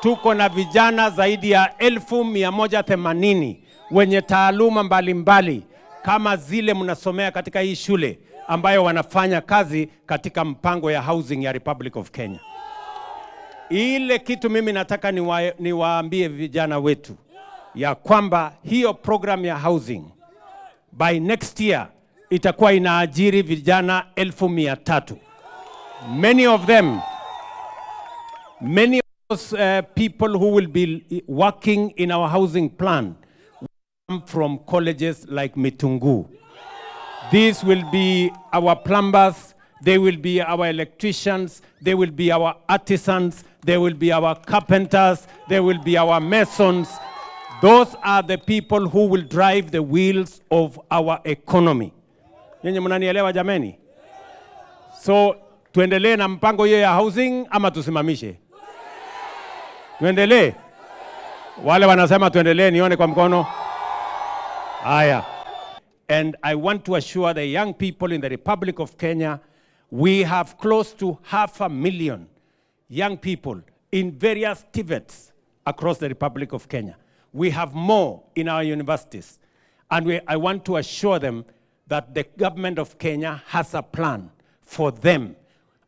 tuko na vijana zaidi ya elfu mia moja themanini wenye taaluma mbalimbali mbali, kama zile mnasomea katika hii shule ambayo wanafanya kazi katika mpango ya housing ya Republic of Kenya. Ile kitu mimi nataka niwa, niwaambie vijana wetu ya kwamba hiyo program ya housing by next year itakuwa inaajiri vijana elfu mia tatu. Many of them, many those uh, people who will be working in our housing plan come from colleges like Mitunguu. These will be our plumbers, they will be our electricians, they will be our artisans, they will be our carpenters, they will be our masons. Those are the people who will drive the wheels of our economy. So tuendelee na mpango ya housing ama tusimamishe? Tuendelee? Wale wanasema tuendelee, nione kwa mkono. Haya. And I want to assure the young people in the Republic of Kenya, we have close to half a million young people in various TVETs across the Republic of Kenya. We have more in our universities. And we, I want to assure them that the government of Kenya has a plan for them.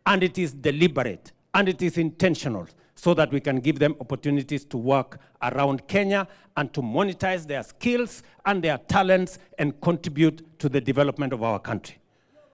And it is deliberate and it is intentional so that we can give them opportunities to work around Kenya and to monetize their skills and their talents and contribute to the development of our country.